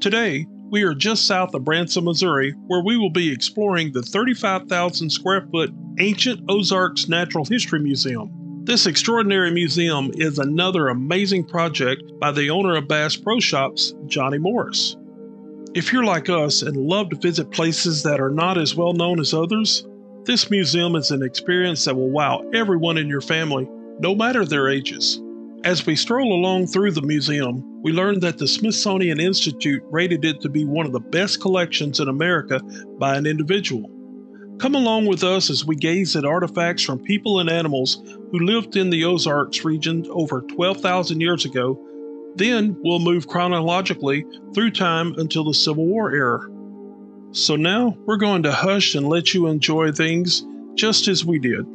Today, we are just south of Branson, Missouri, where we will be exploring the 35,000 square foot Ancient Ozarks Natural History Museum. This extraordinary museum is another amazing project by the owner of Bass Pro Shops, Johnny Morris. If you're like us and love to visit places that are not as well known as others, this museum is an experience that will wow everyone in your family, no matter their ages. As we stroll along through the museum, we learn that the Smithsonian Institute rated it to be one of the best collections in America by an individual. Come along with us as we gaze at artifacts from people and animals who lived in the Ozarks region over 12,000 years ago. Then we'll move chronologically through time until the Civil War era. So now we're going to hush and let you enjoy things just as we did.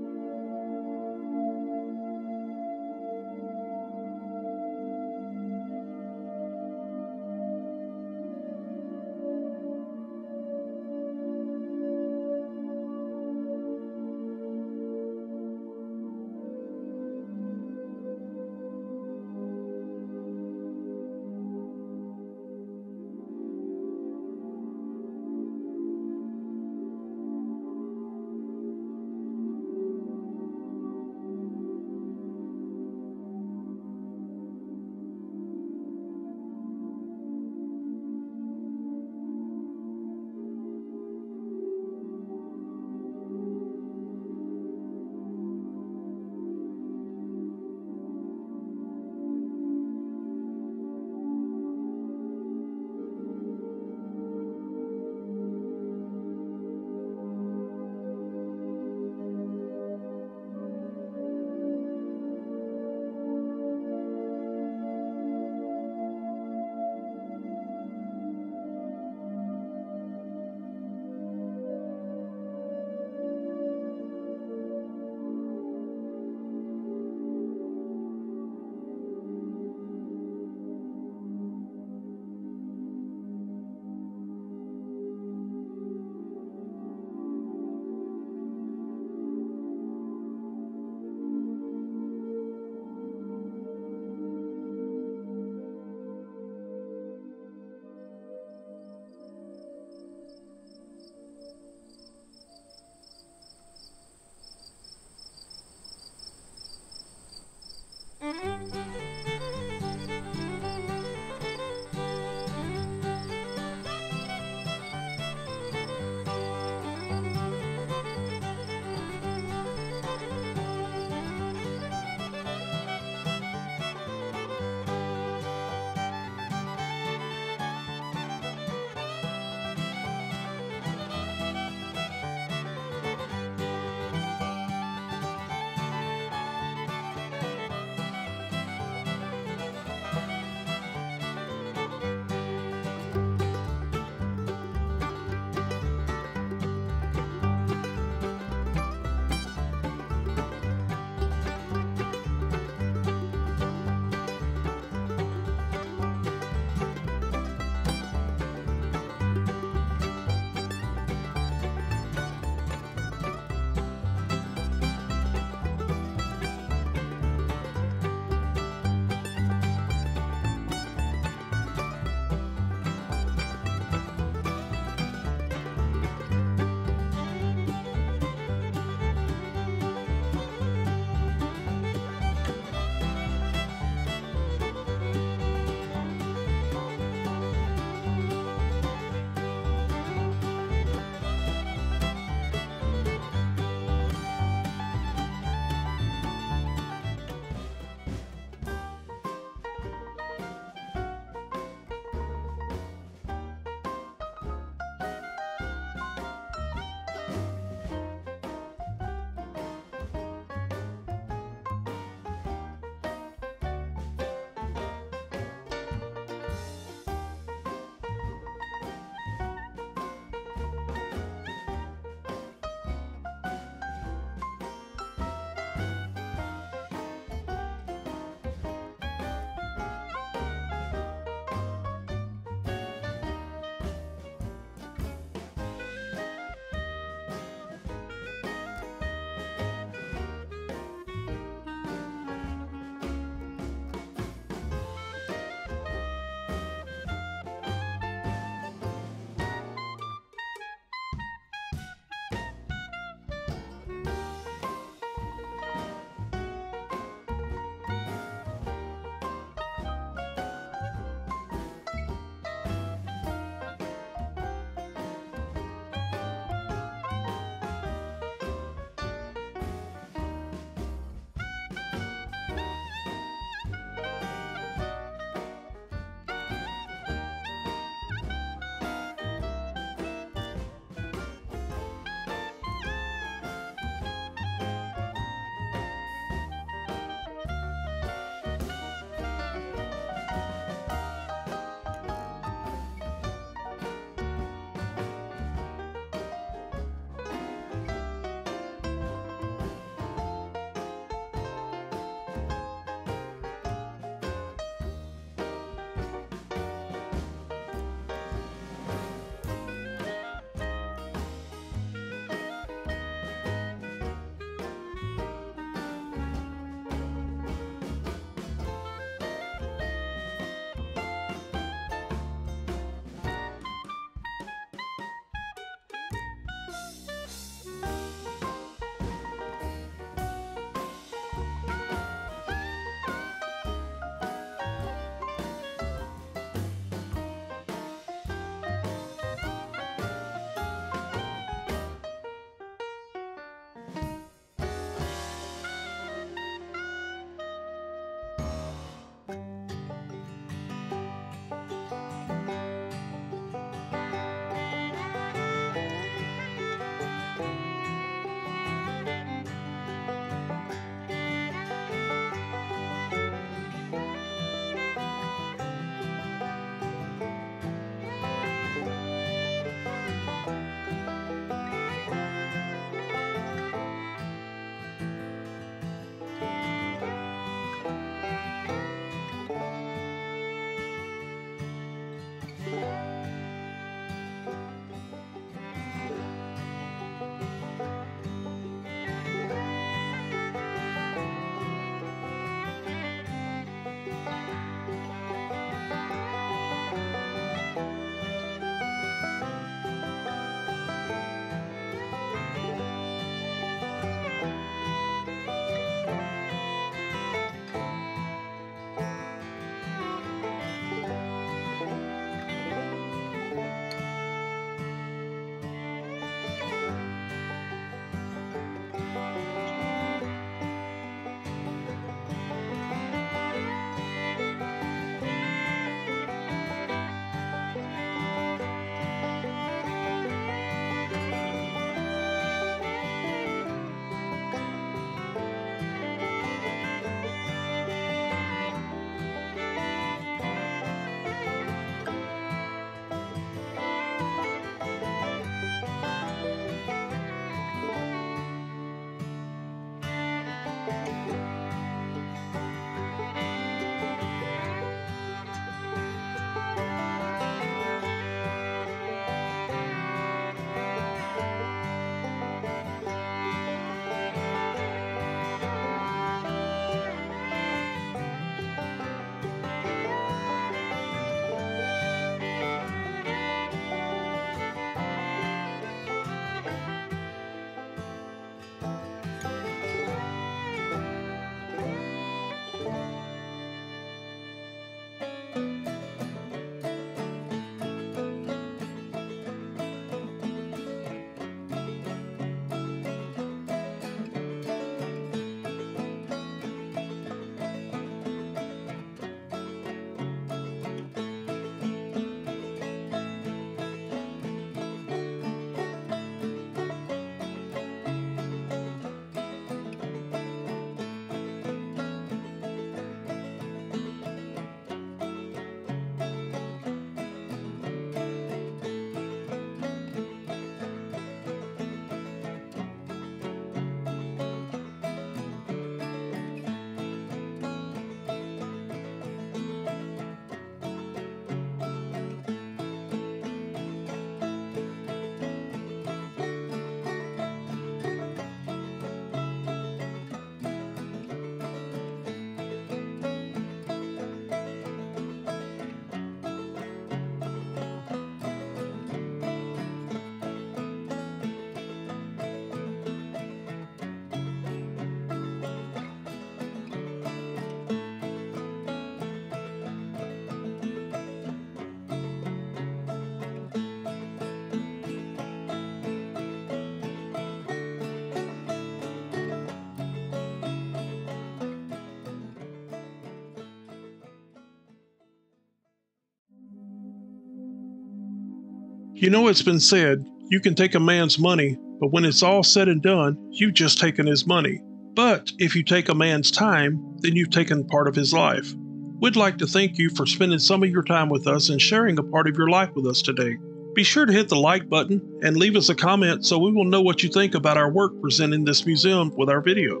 You know, it's been said you can take a man's money, but when it's all said and done, you've just taken his money. But if you take a man's time, then you've taken part of his life. We'd like to thank you for spending some of your time with us and sharing a part of your life with us today. Be sure to hit the like button and leave us a comment so we will know what you think about our work presenting this museum with our video.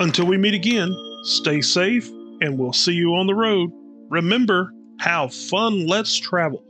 Until we meet again, stay safe and we'll see you on the road. Remember, have fun, let's travel.